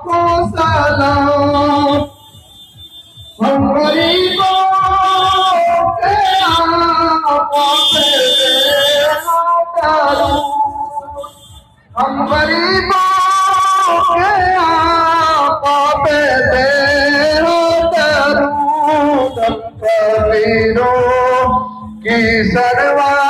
आपको सलाम हम गरीबों के हम गरीबों के आपे दे सरवा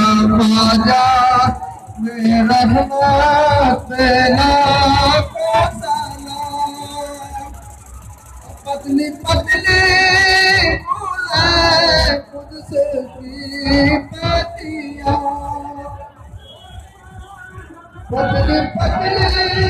राजा त पती पती पुषी पतिया पत्ली पति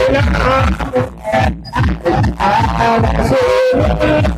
I'm Thank